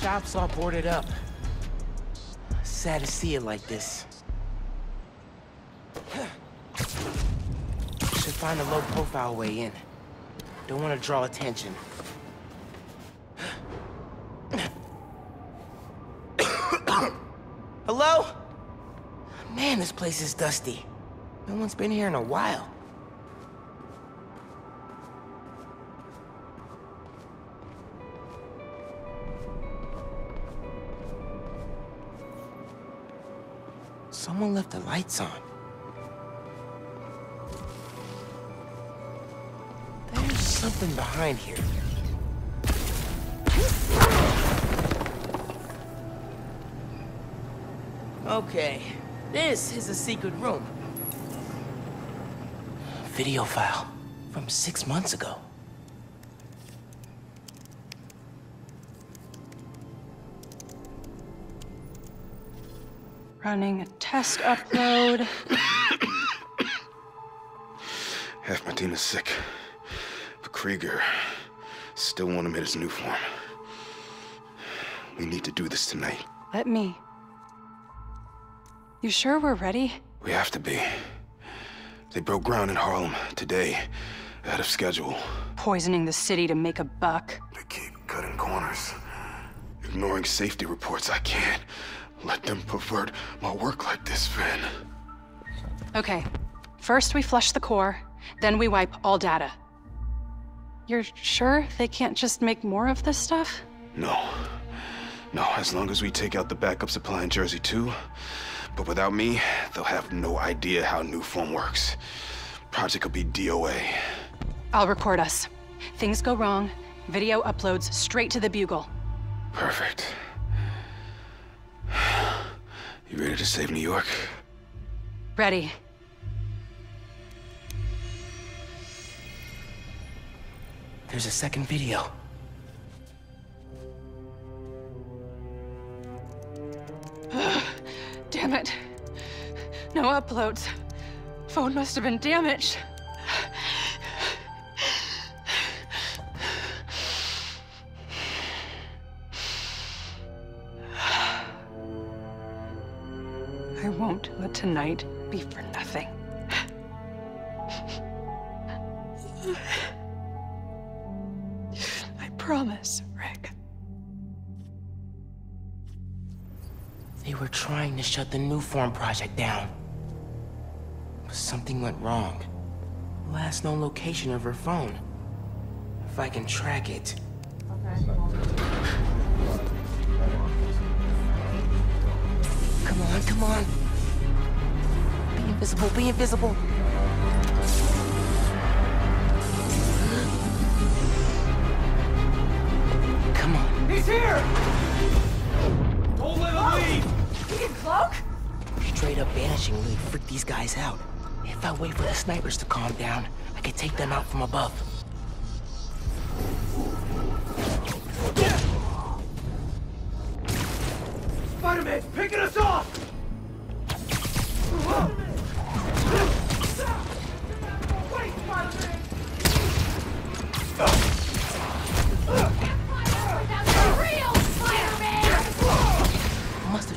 Shop's all boarded up. Sad to see it like this. Should find a low-profile way in. Don't want to draw attention. Hello? Man, this place is dusty. No one's been here in a while. Someone left the lights on. There's something behind here. Okay, this is a secret room. Video file from six months ago. Running a test upload. Half my team is sick. But Krieger still want him in his new form. We need to do this tonight. Let me. You sure we're ready? We have to be. They broke ground in Harlem today, ahead of schedule. Poisoning the city to make a buck. They keep cutting corners, ignoring safety reports. I can't let them pervert my work like this, Phin. Okay. First we flush the core, then we wipe all data. You're sure they can't just make more of this stuff? No. No, as long as we take out the backup supply in Jersey too. But without me, they'll have no idea how Nuform works. Project will be DOA. I'll record us. Things go wrong, video uploads straight to the Bugle. Perfect. You ready to save New York? Ready. There's a second video. Damn it. No uploads. Phone must have been damaged. I won't let tonight be for nothing. I promise, Rick. They were trying to shut the Nuform project down. But something went wrong. Last known location of her phone. If I can track it. Okay. Come on, come on. Be invisible, be invisible. Come on. He's here! Don't let him leave! You can cloak? Straight up vanishing really freak these guys out. If I wait for the snipers to calm down, I can take them out from above. Spider-Man's picking us off!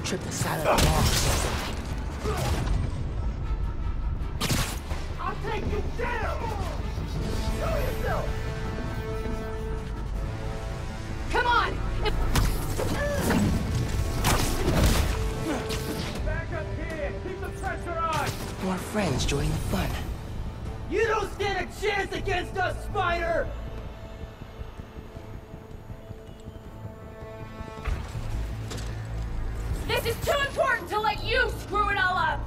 Wall or something. I'll take you down! Show yourself! Come on! Back up here! Keep the pressure on! More friends join the fun. You don't stand a chance against us, Spider! This is too important to let you screw it all up!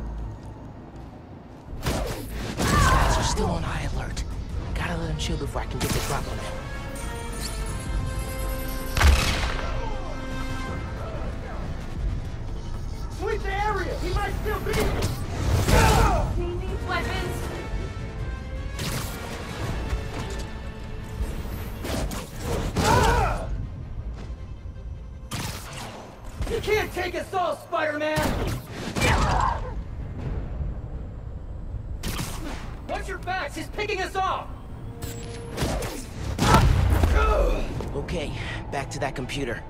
These guys are still on high alert. Gotta let them chill before I can get the drop on them. Sweep the area! He might still be! Can't take us all, Spider-Man! Watch your backs, he's picking us off! Okay, back to that computer.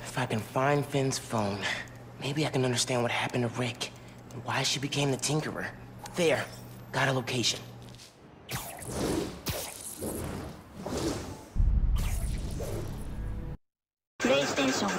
If I can find Phin's phone, maybe I can understand what happened to Rick and why she became the Tinkerer. There, got a location. イステーション。